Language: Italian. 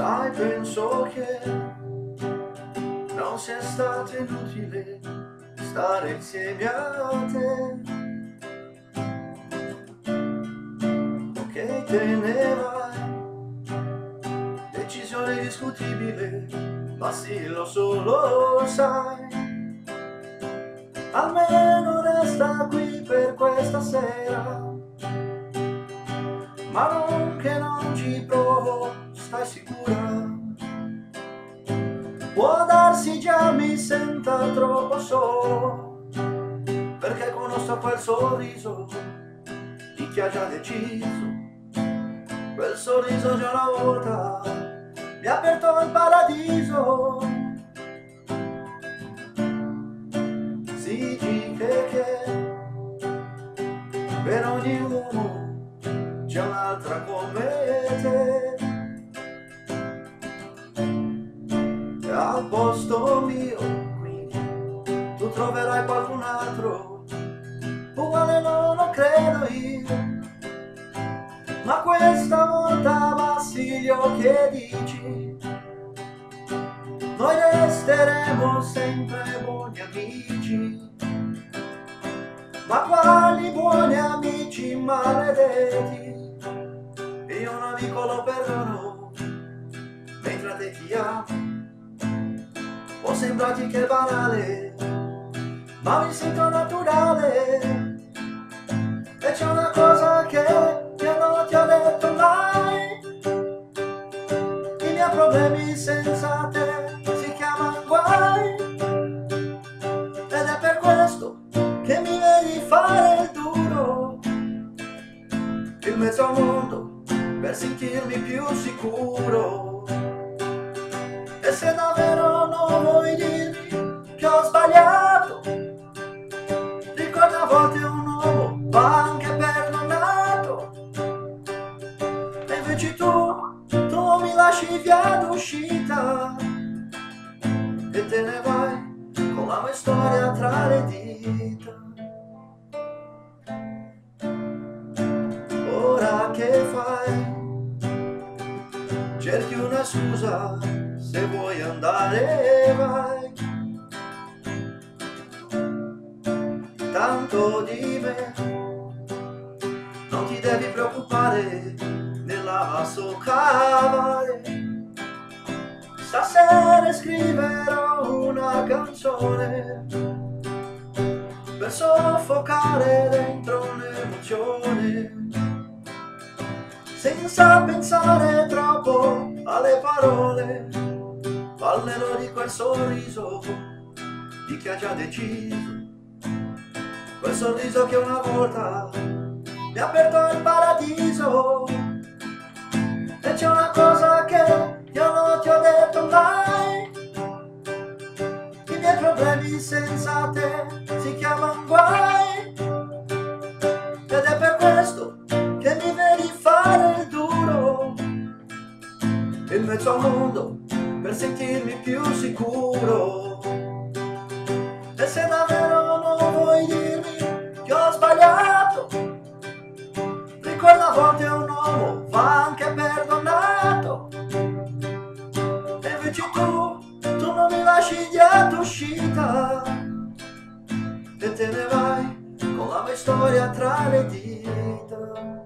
Sai, penso che non sia stato inutile stare insieme a te. Ok, te ne vai, decisione discutibile, ma sì, lo so, lo sai. Almeno resta qui per questa sera, ma non che non ci provo, stai sicura? Può darsi già mi senta troppo solo, perché conosco quel sorriso di chi ha già deciso. Quel sorriso già una volta mi ha aperto il paradiso. Si dice che per ogni uomo c'è un'altra come troverai qualcun altro, uguale non lo credo io. Ma questa volta abbassi gli occhi e dici Noi resteremo sempre buoni amici. Ma quali buoni amici maledetti Io un amico lo perdono Mentre te ti amo. Può sembrarti che banale Ma mi sento naturale. E c'è una cosa che io non ti ho detto mai. I miei problemi senza te si chiamano guai. Ed è per questo che mi vedi fare il duro. In mezzo mondo per sentirmi più sicuro. E se davvero volte un uomo va anche perdonato E invece tu, tu mi lasci via d'uscita E te ne vai con la mia storia tra le dita. Ora che fai? Cerchi una scusa se vuoi andare vai tanto di me. Non ti devi preoccupare nella soccavare stasera scriverò una canzone per soffocare dentro un'emozione senza pensare troppo alle parole parlerò di quel sorriso di chi ha già deciso quel sorriso che una volta mi ha aperto il paradiso. E c'è una cosa che io non ti ho detto mai i miei problemi senza te si chiamano guai ed è per questo che mi vedi fare il duro in mezzo al mondo per sentirmi più sicuro lasci via d'uscita E te ne vai con la mia storia tra le dita